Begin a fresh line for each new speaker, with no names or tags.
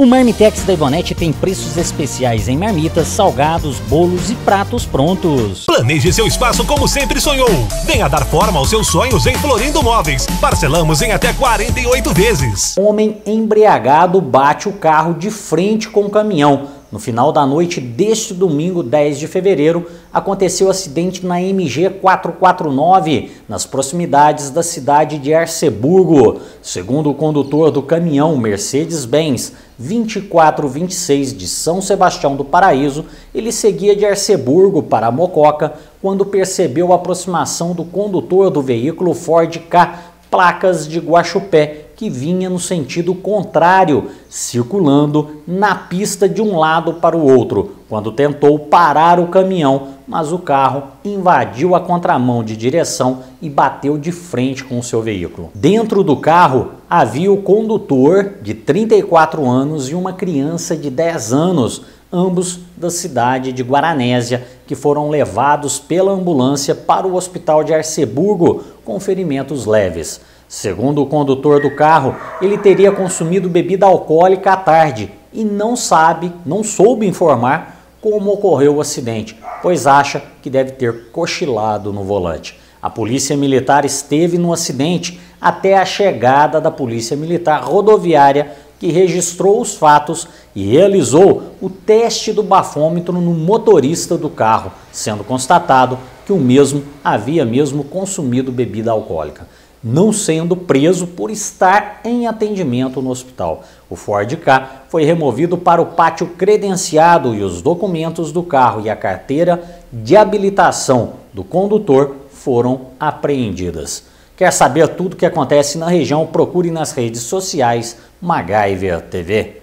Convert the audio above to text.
O Marmitex da Ivonete tem preços especiais em marmitas, salgados, bolos e pratos prontos.
Planeje seu espaço como sempre sonhou. Venha dar forma aos seus sonhos em Florindo Móveis. Parcelamos em até 48 vezes.
Homem embriagado bate o carro de frente com o caminhão. No final da noite deste domingo, 10 de fevereiro, aconteceu o acidente na MG 449, nas proximidades da cidade de Arceburgo. Segundo o condutor do caminhão Mercedes-Benz 2426 de São Sebastião do Paraíso, ele seguia de Arceburgo para Mococa quando percebeu a aproximação do condutor do veículo Ford K, placas de Guaxupé, que vinha no sentido contrário, circulando na pista de um lado para o outro, quando tentou parar o caminhão, mas o carro invadiu a contramão de direção e bateu de frente com o seu veículo. Dentro do carro havia o condutor de 34 anos e uma criança de 10 anos, ambos da cidade de Guaranésia, que foram levados pela ambulância para o hospital de Arceburgo com ferimentos leves. Segundo o condutor do carro, ele teria consumido bebida alcoólica à tarde e não sabe, não soube informar como ocorreu o acidente, pois acha que deve ter cochilado no volante. A polícia militar esteve no acidente até a chegada da polícia militar rodoviária que registrou os fatos e realizou o teste do bafômetro no motorista do carro, sendo constatado que o mesmo havia mesmo consumido bebida alcoólica não sendo preso por estar em atendimento no hospital. O Ford K foi removido para o pátio credenciado e os documentos do carro e a carteira de habilitação do condutor foram apreendidas. Quer saber tudo o que acontece na região? Procure nas redes sociais MacGyver TV.